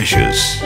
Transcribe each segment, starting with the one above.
delicious.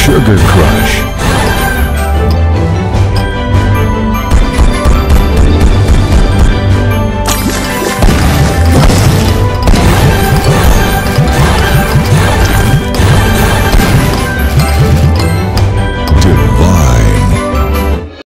Sugar Crush.